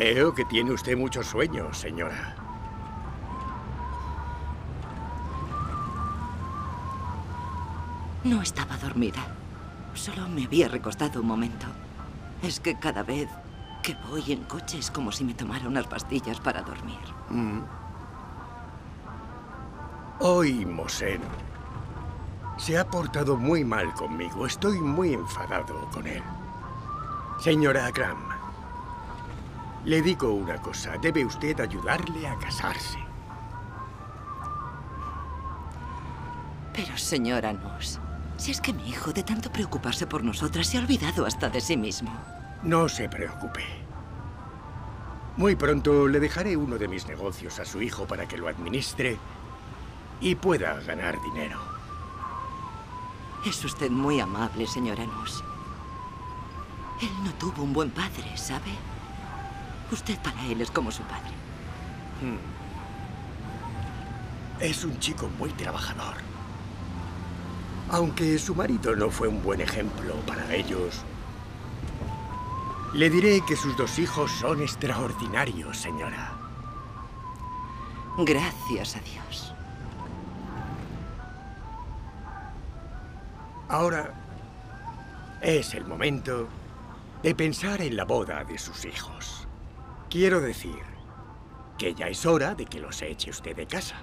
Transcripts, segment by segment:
Veo que tiene usted muchos sueños, señora. No estaba dormida. Solo me había recostado un momento. Es que cada vez que voy en coche es como si me tomara unas pastillas para dormir. Mm. Hoy, Mosén, se ha portado muy mal conmigo. Estoy muy enfadado con él. Señora Graham, le digo una cosa. Debe usted ayudarle a casarse. Pero, señora Nuss, si es que mi hijo, de tanto preocuparse por nosotras, se ha olvidado hasta de sí mismo. No se preocupe. Muy pronto le dejaré uno de mis negocios a su hijo para que lo administre y pueda ganar dinero. Es usted muy amable, señora Nuss. Él no tuvo un buen padre, ¿sabe? Usted para él es como su padre. Hmm. Es un chico muy trabajador. Aunque su marido no fue un buen ejemplo para ellos, le diré que sus dos hijos son extraordinarios, señora. Gracias a Dios. Ahora es el momento de pensar en la boda de sus hijos. Quiero decir que ya es hora de que los eche usted de casa.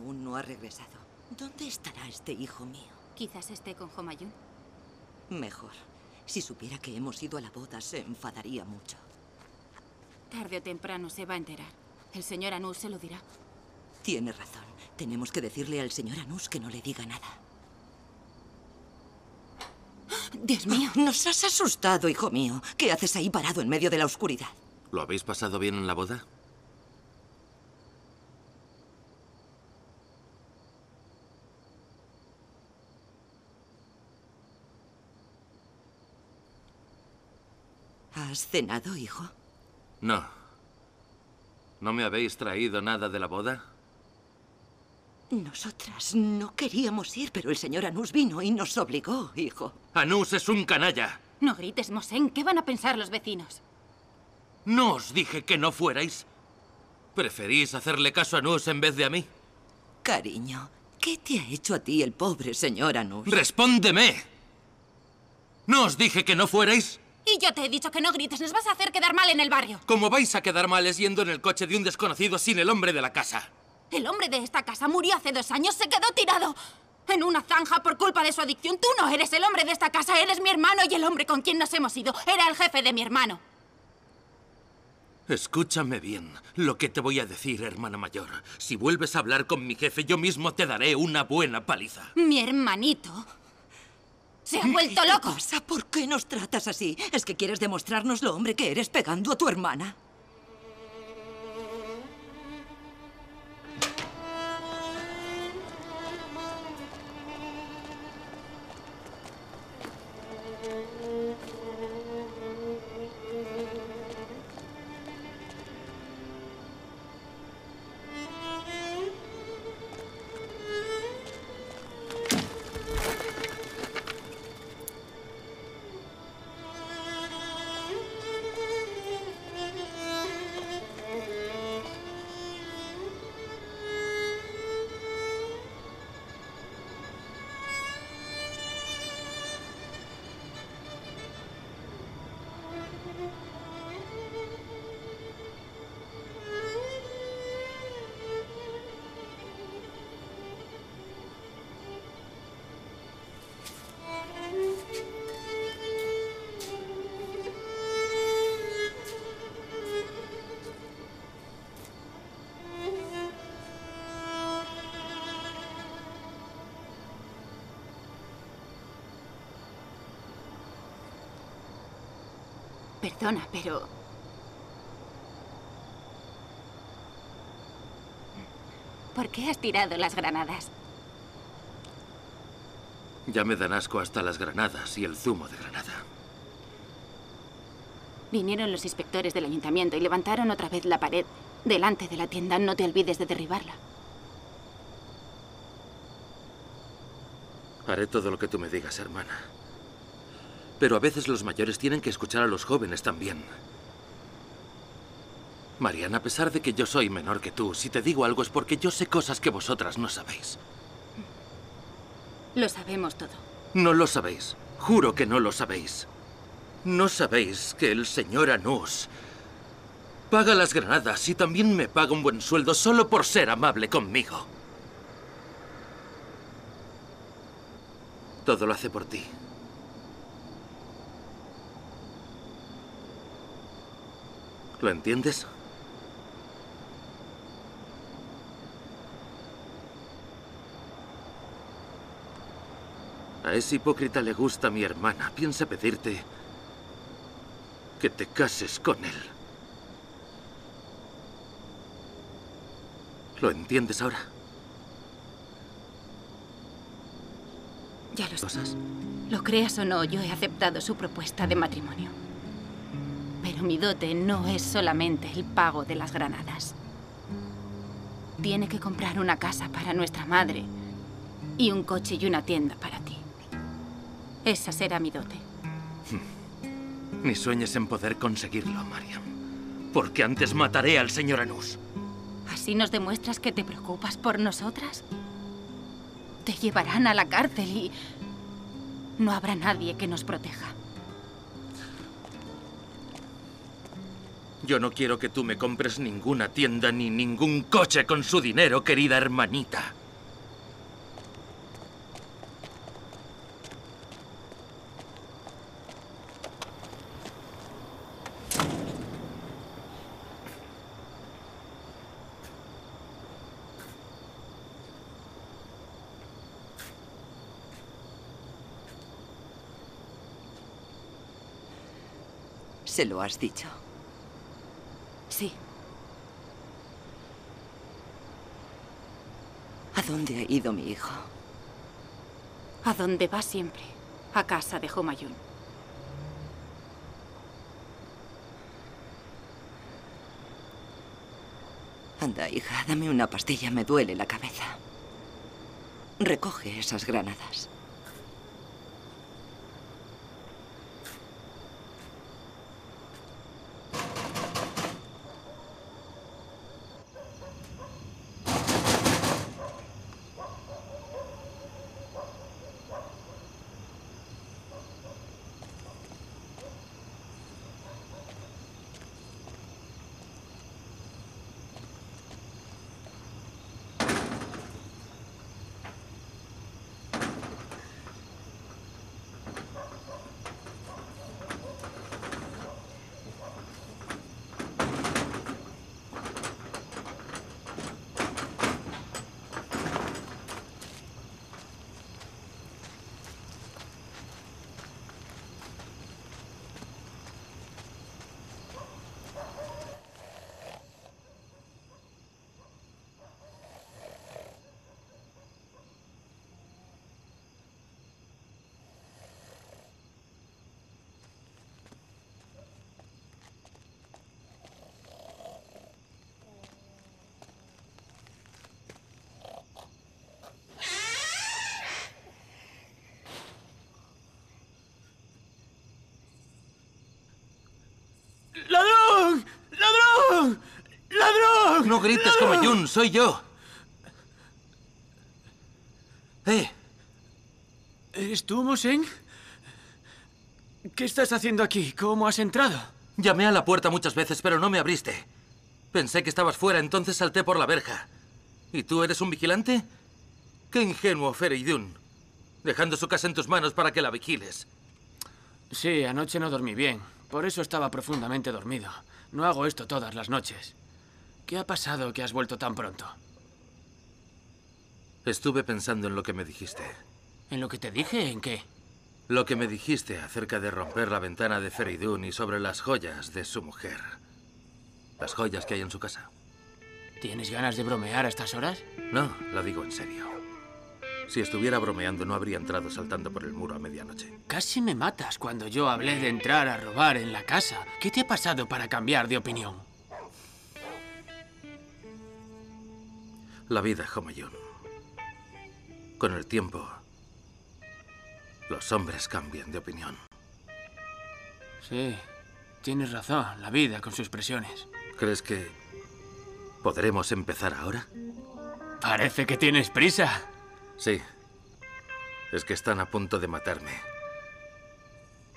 Aún no ha regresado. ¿Dónde estará este hijo mío? Quizás esté con Homayun. Mejor. Si supiera que hemos ido a la boda, se enfadaría mucho. Tarde o temprano se va a enterar. El señor Anus se lo dirá. Tiene razón. Tenemos que decirle al señor Anus que no le diga nada. Dios mío. Nos has asustado, hijo mío. ¿Qué haces ahí parado en medio de la oscuridad? ¿Lo habéis pasado bien en la boda? ¿Has cenado, hijo? No. ¿No me habéis traído nada de la boda? Nosotras no queríamos ir, pero el señor Anus vino y nos obligó, hijo. Anus es un canalla. No grites, Mosén. ¿Qué van a pensar los vecinos? ¿No os dije que no fuerais? ¿Preferís hacerle caso a Anus en vez de a mí? Cariño, ¿qué te ha hecho a ti el pobre señor Anus? ¡Respóndeme! ¿No os dije que no fuerais? Y yo te he dicho que no grites, nos vas a hacer quedar mal en el barrio. ¿Cómo vais a quedar mal yendo en el coche de un desconocido sin el hombre de la casa? El hombre de esta casa murió hace dos años, se quedó tirado en una zanja por culpa de su adicción. Tú no eres el hombre de esta casa, eres mi hermano y el hombre con quien nos hemos ido era el jefe de mi hermano. Escúchame bien lo que te voy a decir, hermana mayor. Si vuelves a hablar con mi jefe, yo mismo te daré una buena paliza. Mi hermanito se ha vuelto loco. pasa? ¿Por qué nos tratas así? ¿Es que quieres demostrarnos lo hombre que eres pegando a tu hermana? Perdona, pero... ¿Por qué has tirado las granadas? Ya me dan asco hasta las granadas y el zumo de granada. Vinieron los inspectores del ayuntamiento y levantaron otra vez la pared delante de la tienda. No te olvides de derribarla. Haré todo lo que tú me digas, hermana. Pero a veces los mayores tienen que escuchar a los jóvenes también. Mariana, a pesar de que yo soy menor que tú, si te digo algo es porque yo sé cosas que vosotras no sabéis. Lo sabemos todo. No lo sabéis. Juro que no lo sabéis. No sabéis que el señor Anus paga las granadas y también me paga un buen sueldo solo por ser amable conmigo. Todo lo hace por ti. ¿Lo entiendes? A ese hipócrita le gusta mi hermana. Piensa pedirte que te cases con él. ¿Lo entiendes ahora? Ya lo sabes. Lo creas o no, yo he aceptado su propuesta de matrimonio. Pero mi dote no es solamente el pago de las granadas. Tiene que comprar una casa para nuestra madre y un coche y una tienda para ti. Esa será mi dote. Ni sueñes en poder conseguirlo, Mariam. Porque antes mataré al señor Anus. ¿Así nos demuestras que te preocupas por nosotras? Te llevarán a la cárcel y no habrá nadie que nos proteja. Yo no quiero que tú me compres ninguna tienda ni ningún coche con su dinero, querida hermanita. ¿Se lo has dicho? Sí, ¿A dónde ha ido mi hijo? a donde va siempre. A casa de Humayun. Anda, hija, dame una pastilla, me duele la cabeza. Recoge esas granadas. ¡Ladrón! ¡Ladrón! ¡Ladrón! No grites como Jun, soy yo. ¡Eh! ¿Eres tú, Mosén? ¿Qué estás haciendo aquí? ¿Cómo has entrado? Llamé a la puerta muchas veces, pero no me abriste. Pensé que estabas fuera, entonces salté por la verja. ¿Y tú eres un vigilante? Qué ingenuo, Fereidun. Dejando su casa en tus manos para que la vigiles. Sí, anoche no dormí bien. Por eso estaba profundamente dormido. No hago esto todas las noches. ¿Qué ha pasado que has vuelto tan pronto? Estuve pensando en lo que me dijiste. ¿En lo que te dije? ¿En qué? Lo que me dijiste acerca de romper la ventana de Feridun y sobre las joyas de su mujer. Las joyas que hay en su casa. ¿Tienes ganas de bromear a estas horas? No, lo digo en serio. Si estuviera bromeando no habría entrado saltando por el muro a medianoche. Casi me matas cuando yo hablé de entrar a robar en la casa. ¿Qué te ha pasado para cambiar de opinión? La vida, Homayun. Con el tiempo, los hombres cambian de opinión. Sí, tienes razón, la vida con sus presiones. ¿Crees que podremos empezar ahora? Parece que tienes prisa. Sí. Es que están a punto de matarme.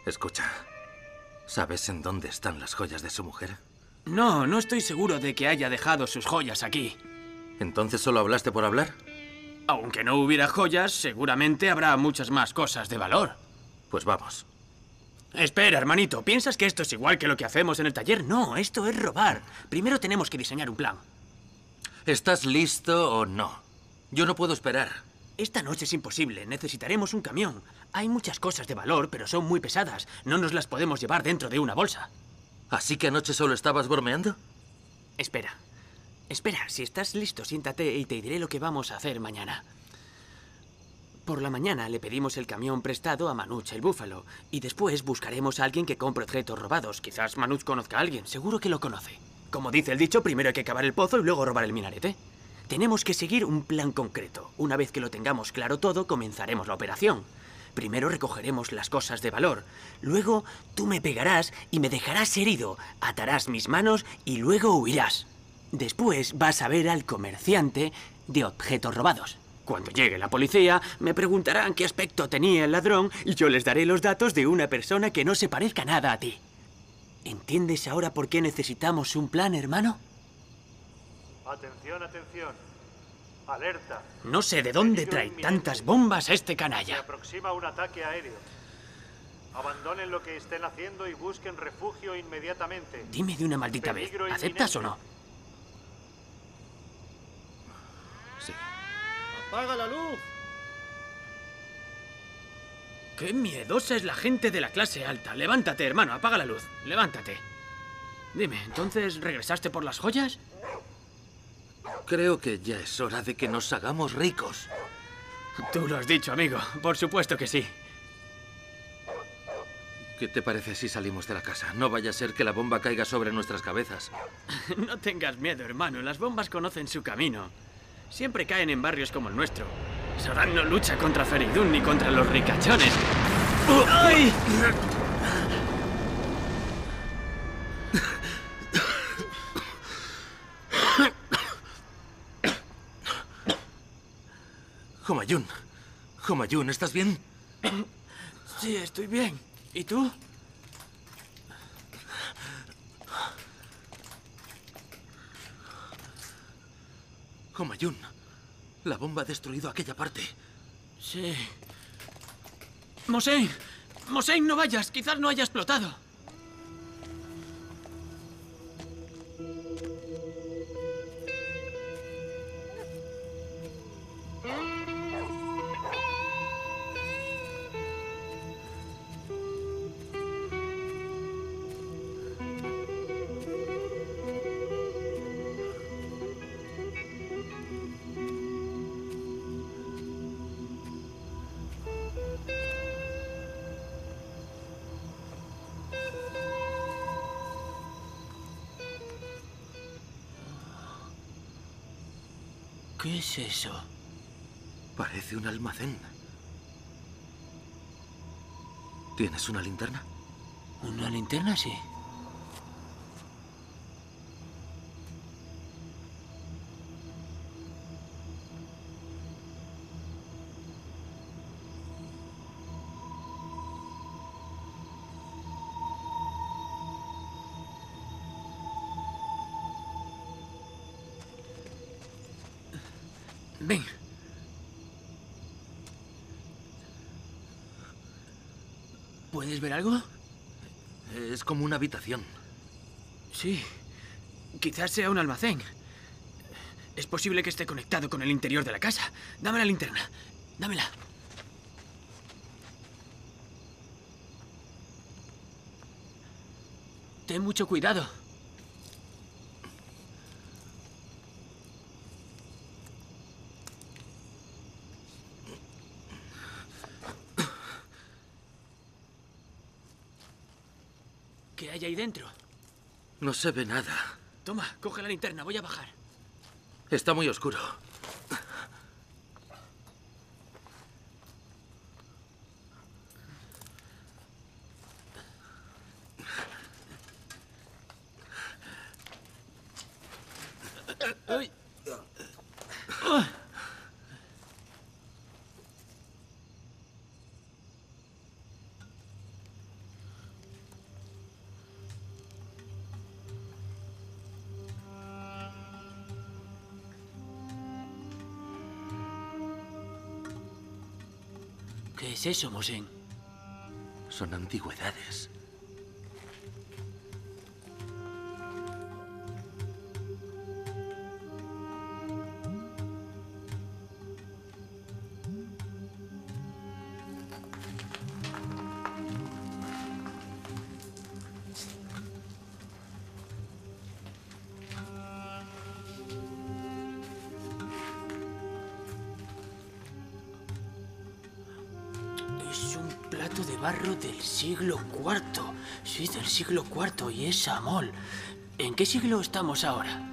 Escucha, ¿sabes en dónde están las joyas de su mujer? No, no estoy seguro de que haya dejado sus joyas aquí. ¿Entonces solo hablaste por hablar? Aunque no hubiera joyas, seguramente habrá muchas más cosas de valor. Pues vamos. Espera, hermanito, ¿piensas que esto es igual que lo que hacemos en el taller? No, esto es robar. Primero tenemos que diseñar un plan. ¿Estás listo o no? Yo no puedo esperar. Esta noche es imposible, necesitaremos un camión. Hay muchas cosas de valor, pero son muy pesadas. No nos las podemos llevar dentro de una bolsa. ¿Así que anoche solo estabas bromeando? Espera, espera, si estás listo, siéntate y te diré lo que vamos a hacer mañana. Por la mañana le pedimos el camión prestado a Manuch el búfalo, y después buscaremos a alguien que compre objetos robados. Quizás Manuch conozca a alguien, seguro que lo conoce. Como dice el dicho, primero hay que cavar el pozo y luego robar el minarete. Tenemos que seguir un plan concreto. Una vez que lo tengamos claro todo, comenzaremos la operación. Primero recogeremos las cosas de valor. Luego tú me pegarás y me dejarás herido. Atarás mis manos y luego huirás. Después vas a ver al comerciante de objetos robados. Cuando llegue la policía, me preguntarán qué aspecto tenía el ladrón y yo les daré los datos de una persona que no se parezca nada a ti. ¿Entiendes ahora por qué necesitamos un plan, hermano? Atención, atención. Alerta. No sé de dónde trae tantas bombas este Se canalla. aproxima un ataque aéreo. Abandonen lo que estén haciendo y busquen refugio inmediatamente. Dime de una maldita vez, ¿aceptas o no? Sí. ¡Apaga la luz! Qué miedosa es la gente de la clase alta. Levántate, hermano, apaga la luz. Levántate. Dime, ¿entonces regresaste por las joyas? Creo que ya es hora de que nos hagamos ricos. Tú lo has dicho, amigo. Por supuesto que sí. ¿Qué te parece si salimos de la casa? No vaya a ser que la bomba caiga sobre nuestras cabezas. No tengas miedo, hermano. Las bombas conocen su camino. Siempre caen en barrios como el nuestro. Soran no lucha contra Feridun ni contra los ricachones. ¡Ay! Homayun. Homayun, ¿estás bien? Sí, estoy bien. ¿Y tú? Homayun. La bomba ha destruido aquella parte. Sí. Mosén. Mosén, no vayas. Quizás no haya explotado. ¿Qué es eso? Parece un almacén. ¿Tienes una linterna? ¿Una linterna? Sí. Algo? Es como una habitación. Sí. Quizás sea un almacén. Es posible que esté conectado con el interior de la casa. Dame la linterna. Dámela. Ten mucho cuidado. ¿Qué hay ahí dentro? No se ve nada. Toma, coge la linterna, voy a bajar. Está muy oscuro. Ay. ¿Qué es eso, Mosén? Son antigüedades. Barro del siglo IV. Sí, del siglo IV y es amol. ¿En qué siglo estamos ahora?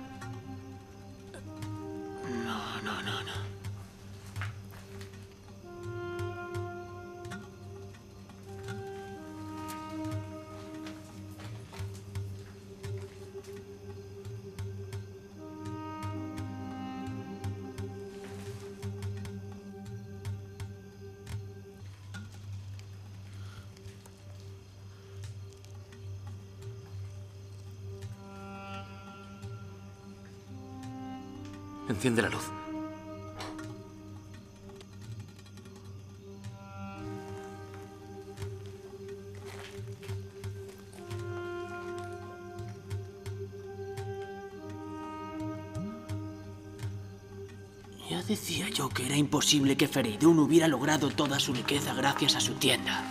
Enciende la luz. Ya decía yo que era imposible que Fereidun hubiera logrado toda su riqueza gracias a su tienda.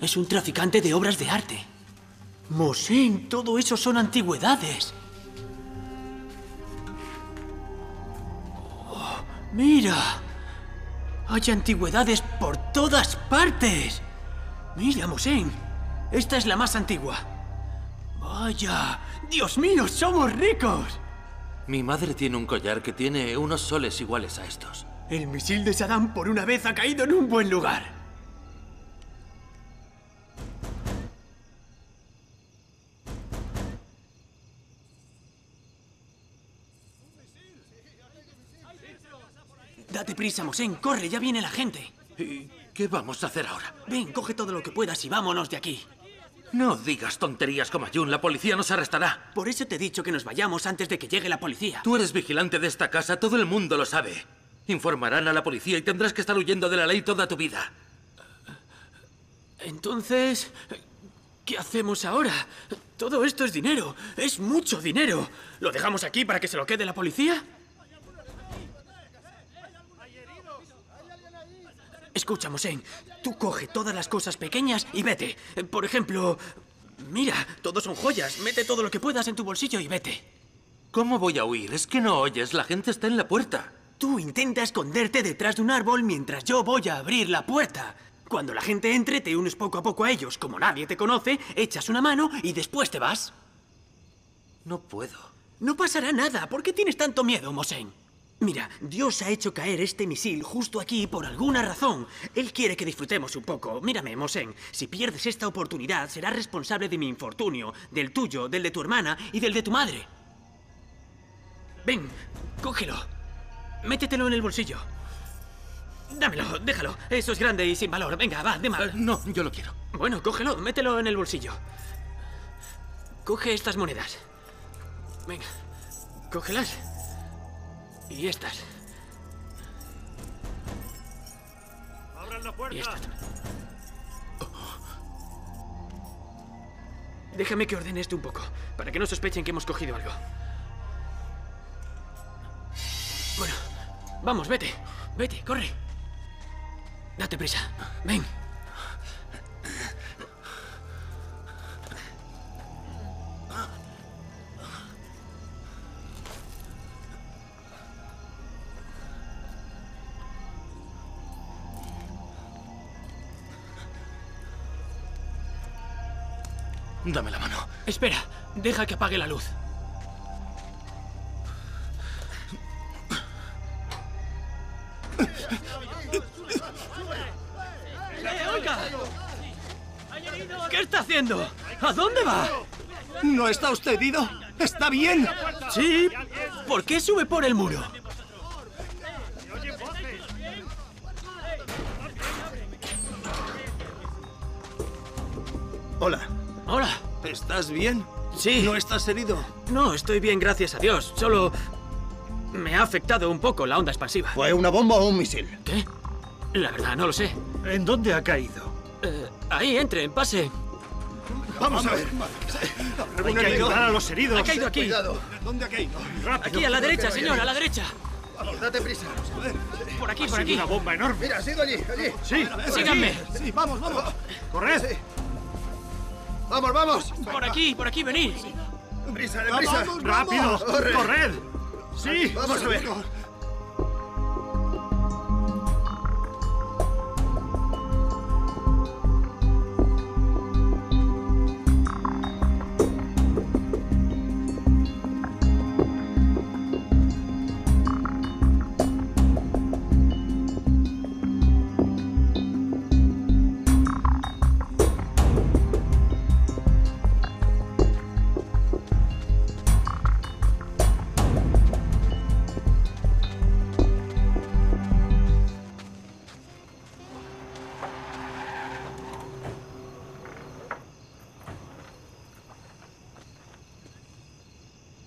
Es un traficante de obras de arte. Mosén, todo eso son antigüedades. Mira. Hay antigüedades por todas partes. Mira, Mosén. Esta es la más antigua. Vaya. Dios mío, somos ricos. Mi madre tiene un collar que tiene unos soles iguales a estos. El misil de Saddam por una vez ha caído en un buen lugar. Prisa, Mosén. Corre, ya viene la gente. ¿Y qué vamos a hacer ahora? Ven, coge todo lo que puedas y vámonos de aquí. No digas tonterías como Jun. La policía nos arrestará. Por eso te he dicho que nos vayamos antes de que llegue la policía. Tú eres vigilante de esta casa. Todo el mundo lo sabe. Informarán a la policía y tendrás que estar huyendo de la ley toda tu vida. Entonces, ¿qué hacemos ahora? Todo esto es dinero. Es mucho dinero. ¿Lo dejamos aquí para que se lo quede la policía? Escucha, Mosén. Tú coge todas las cosas pequeñas y vete. Por ejemplo, mira, todos son joyas. Mete todo lo que puedas en tu bolsillo y vete. ¿Cómo voy a huir? Es que no oyes. La gente está en la puerta. Tú intenta esconderte detrás de un árbol mientras yo voy a abrir la puerta. Cuando la gente entre, te unes poco a poco a ellos. Como nadie te conoce, echas una mano y después te vas. No puedo. No pasará nada. ¿Por qué tienes tanto miedo, Mosén? Mira, Dios ha hecho caer este misil justo aquí por alguna razón. Él quiere que disfrutemos un poco. Mírame, Mosén. Si pierdes esta oportunidad, serás responsable de mi infortunio, del tuyo, del de tu hermana y del de tu madre. Ven, cógelo. Métetelo en el bolsillo. Dámelo, déjalo. Eso es grande y sin valor. Venga, va, de Eh, mal. no, yo lo quiero. Bueno, cógelo, mételo en el bolsillo. Coge estas monedas. Venga, cógelas. Y estas. ¡Abran la Y puerta! estas. Déjame que ordene esto un poco, para que no sospechen que hemos cogido algo. Bueno, vamos, vete. Vete, corre. Date prisa. Ven. Dame la mano. Espera, deja que apague la luz. ¡Eh, oiga! ¿Qué está haciendo? ¿A dónde va? ¿No está usted herido? ¿Está bien? Sí. ¿Por qué sube por el muro? Hola. Hola. ¿Estás bien? Sí. ¿No estás herido? No, estoy bien, gracias a Dios. Solo me ha afectado un poco la onda expansiva. ¿Fue una bomba o un misil? ¿Qué? La verdad, no lo sé. ¿En dónde ha caído? Eh, ahí, entre, pase. Vamos a ver. Hay que ayudar a los heridos. Ha caído aquí. Cuidado. ¿Dónde ha caído? Aquí, a la derecha, señor, a la derecha. Vamos, date prisa. Por aquí, por Ha sido aquí. una bomba enorme. Mira, sigo allí, allí. Sí, Síganme. Sí, vamos, vamos. corred. Vamos, vamos. Por aquí, por aquí, venid. Prisa, deprisa. Rápido, Corre. corred. Sí, Vamos a ver.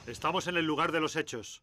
Estamos en el lugar de los hechos.